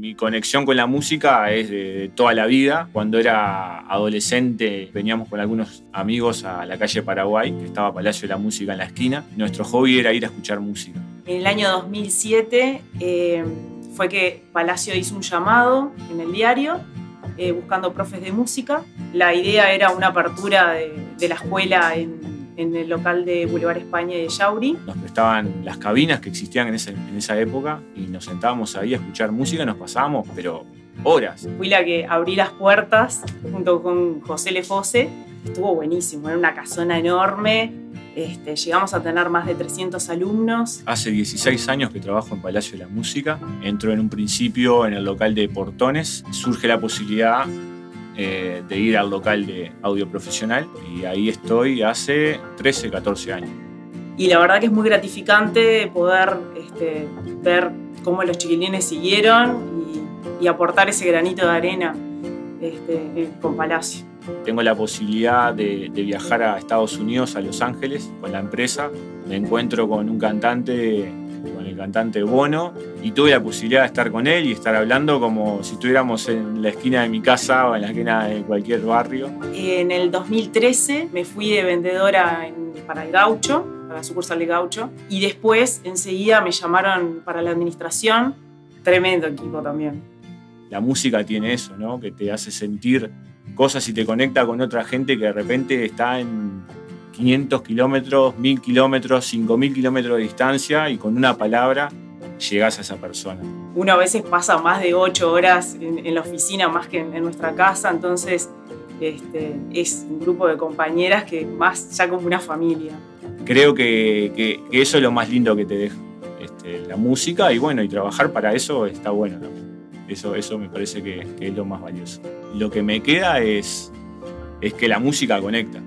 Mi conexión con la música es de, toda la vida. Cuando era adolescente veníamos con algunos amigos a la calle Paraguay, que estaba Palacio de la Música en la esquina. Nuestro hobby era ir a escuchar música. En el año 2007 eh, fue que Palacio hizo un llamado en el diario eh, buscando profes de música. La idea era una apertura de, de la escuela en en el local de Boulevard España de Yauri. Nos prestaban las cabinas que existían en, en esa época y nos sentábamos ahí a escuchar música, nos pasábamos, pero horas. Fui la que abrí las puertas junto con José Lefose. Estuvo buenísimo, era una casona enorme. Este, llegamos a tener más de 300 alumnos. Hace 16 años que trabajo en Palacio de la Música. Entro en un principio en el local de Portones. Surge la posibilidad eh, de ir al local de audio profesional y ahí estoy hace 13, 14 años. Y la verdad que es muy gratificante poder este, ver cómo los chiquilines siguieron y, aportar ese granito de arena este, con Palacio. Tengo la posibilidad de, de, viajar a Estados Unidos, a Los Ángeles, con la empresa. Me encuentro con un cantante cantante Bono y tuve la posibilidad de estar con él y estar hablando como si estuviéramos en la esquina de mi casa o en la esquina de cualquier barrio. En el 2013 me fui de vendedora para el gaucho, para la sucursal de gaucho, y después enseguida me llamaron para la administración, tremendo equipo también. La música tiene eso, ¿no? Que te hace sentir cosas y te conecta con otra gente que de repente está en 500 kilómetros, 1000 kilómetros, 5000 kilómetros de distancia y con una palabra llegas a esa persona. Uno a veces pasa más de 8 horas en, la oficina más que en, nuestra casa, entonces este, es un grupo de compañeras que más ya como una familia. Creo que, que, eso es lo más lindo que te deja este, la música y bueno, y trabajar para eso está bueno también. Eso, eso me parece que, que es lo más valioso. Lo que me queda es, es que la música conecta.